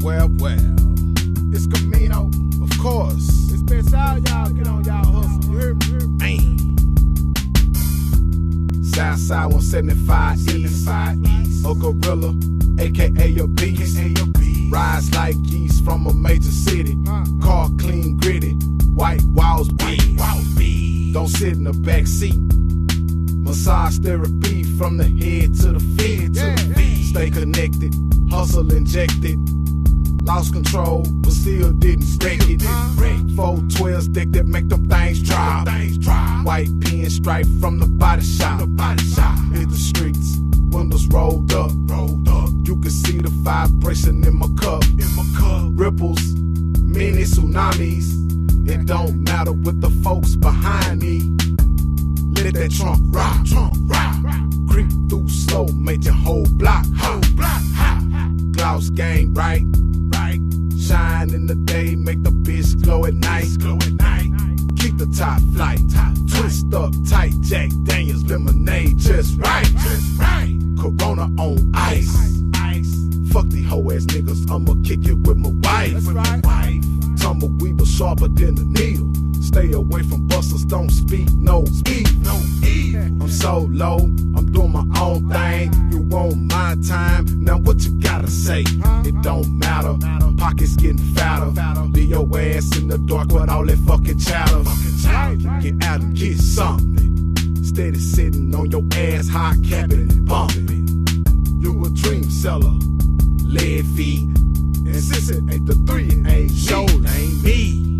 well, well. It's Camino. Oh, of course. It's been out, y'all. Get on y'all hustle. You hear me? You hear me? Man. Southside 175 East. A gorilla, aka your beast. Rise like yeast from a major city. Huh. Car clean, gritty. White walls, beat. Don't sit in the back seat. Massage therapy from the head to the feet. To the Yeah. feet. Stay connected, hustle injected. Lost control, but still didn't wreck it. Four twelves stick that make them things drop. White pin stripe from the body shop. Hit the streets, windows rolled up. Rolled up. You can see the vibration in my cup. In my cup. Ripples, mini tsunamis. It don't matter with the folks behind me. Let that trunk rock, trunk rock. Creep through slow, make your whole block Shine in the day, make the bitch glow at night. Glow at night. Keep the top flight, top twist up tight. Jack Daniels lemonade, just right, just right. Corona on ice, ice. Fuck these hoe ass niggas, I'ma kick it with my wife. That's right. Wife. Tumbleweed was sharper than a needle. Stay away from busters, don't speak no speak, no evil. I'm doing my own thing. You want my time, now what you gotta say? It don't matter, pockets getting fatter. Leave your ass in the dark with all that fucking chatter. Get out and get something. Steady sitting on your ass, high and bumping. You a dream seller, lead feet. And since it ain't the three, it ain't show, ain't me.